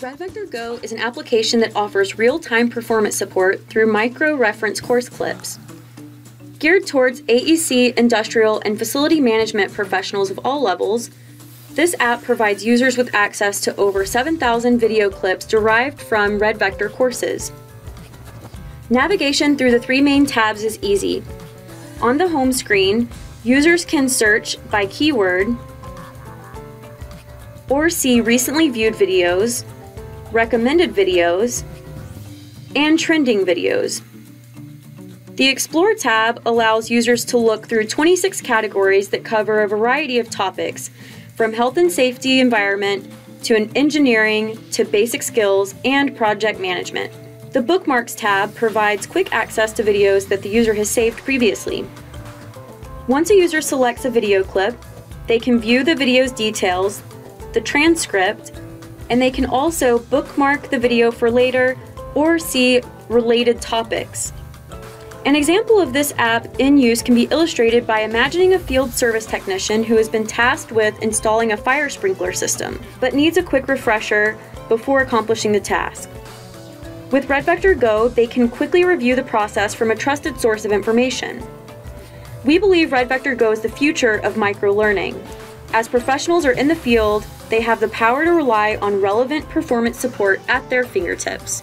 RedVector Go is an application that offers real-time performance support through micro-reference course clips. Geared towards AEC, industrial, and facility management professionals of all levels, this app provides users with access to over 7,000 video clips derived from RedVector courses. Navigation through the three main tabs is easy. On the home screen, users can search by keyword or see recently viewed videos, recommended videos, and trending videos. The Explore tab allows users to look through 26 categories that cover a variety of topics, from health and safety environment to engineering to basic skills and project management. The Bookmarks tab provides quick access to videos that the user has saved previously. Once a user selects a video clip, they can view the video's details, the transcript, and they can also bookmark the video for later or see related topics. An example of this app in use can be illustrated by imagining a field service technician who has been tasked with installing a fire sprinkler system, but needs a quick refresher before accomplishing the task. With RedVector Go, they can quickly review the process from a trusted source of information. We believe RedVector Go is the future of microlearning. As professionals are in the field, they have the power to rely on relevant performance support at their fingertips.